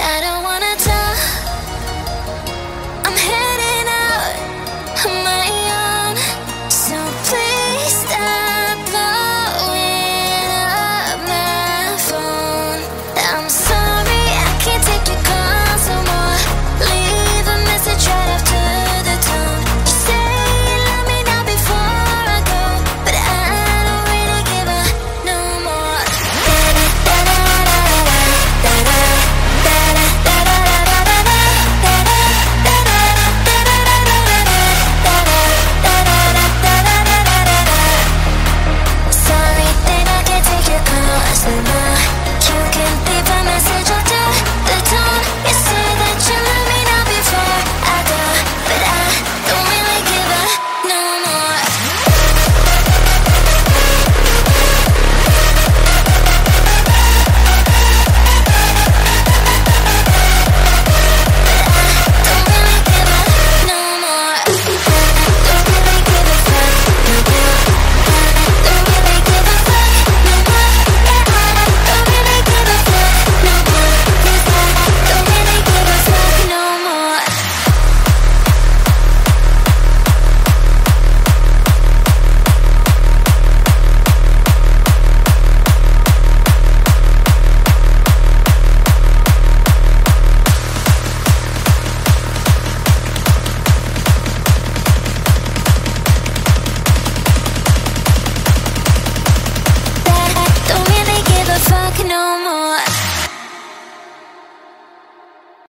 I don't